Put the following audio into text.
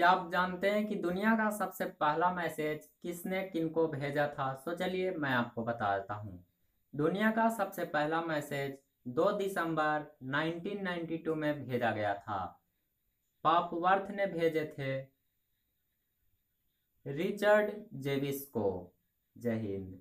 क्या आप जानते हैं कि दुनिया का सबसे पहला मैसेज किसने किनको भेजा था? सो चलिए मैं आपको बता देता हूँ। दुनिया का सबसे पहला मैसेज 2 दिसंबर 1992 में भेजा गया था। पापवर्थ ने भेजे थे रिचर्ड जेविस को। जय हिंद।